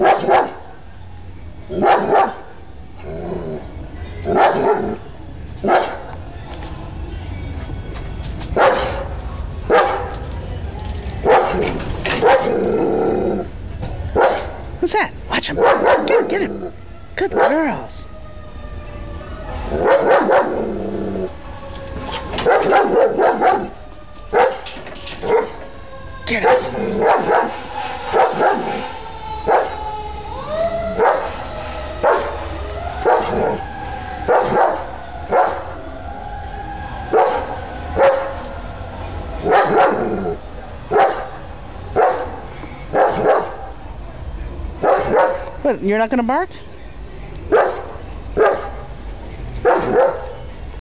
Who's that? Watch him. Get, him, get him. Good girls. Get him. What, you're not going to bark?